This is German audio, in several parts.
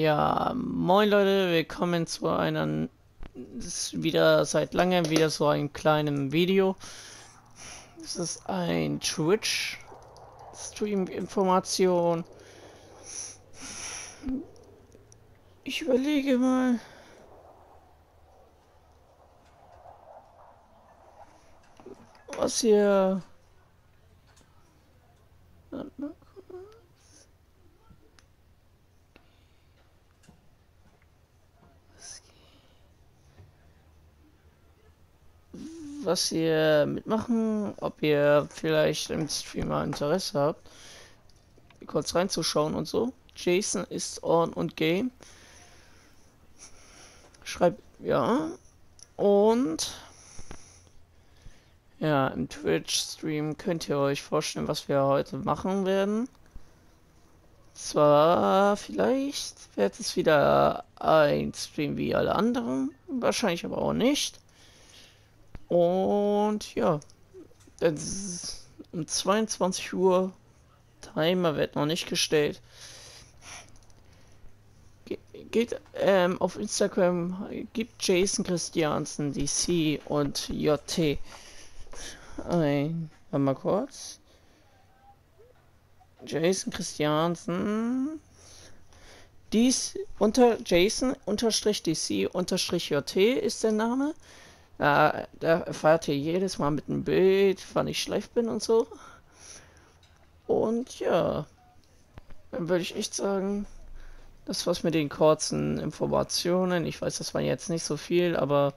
Ja, moin Leute, willkommen zu einer, ist wieder seit langem wieder so ein kleinem Video. Es ist ein Twitch Stream Information. Ich überlege mal. Was hier was ihr mitmachen, ob ihr vielleicht im Streamer Interesse habt, kurz reinzuschauen und so. Jason ist on und game. Schreibt ja. Und ja, im Twitch-Stream könnt ihr euch vorstellen, was wir heute machen werden. Zwar vielleicht wird es wieder ein Stream wie alle anderen, wahrscheinlich aber auch nicht. Und ja, um 22 Uhr, Timer wird noch nicht gestellt. Ge geht ähm, auf Instagram, gibt Jason Christiansen DC und JT ein. Mal kurz. Jason Christiansen. Dies unter Jason unterstrich DC unterstrich JT ist der Name. Ja, da erfahrt ihr jedes Mal mit einem Bild, wann ich schlecht bin und so. Und ja, dann würde ich echt sagen, das war's mit den kurzen Informationen. Ich weiß, das war jetzt nicht so viel, aber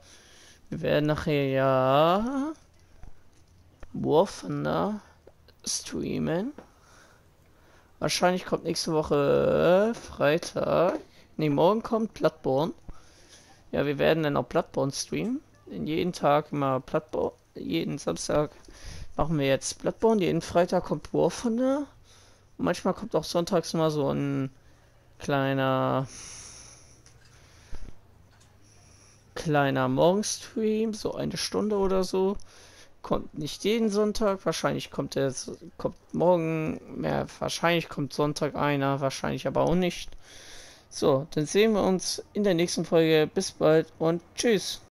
wir werden nachher ja War Thunder streamen. Wahrscheinlich kommt nächste Woche Freitag. Ne, morgen kommt Bloodborne. Ja, wir werden dann auch Bloodborne streamen jeden Tag immer Bloodborne, jeden Samstag machen wir jetzt Bloodborne, jeden Freitag kommt War Thunder. Und manchmal kommt auch sonntags mal so ein kleiner kleiner Morgenstream, so eine Stunde oder so. Kommt nicht jeden Sonntag, wahrscheinlich kommt er kommt morgen mehr, wahrscheinlich kommt Sonntag einer, wahrscheinlich aber auch nicht. So, dann sehen wir uns in der nächsten Folge. Bis bald und tschüss.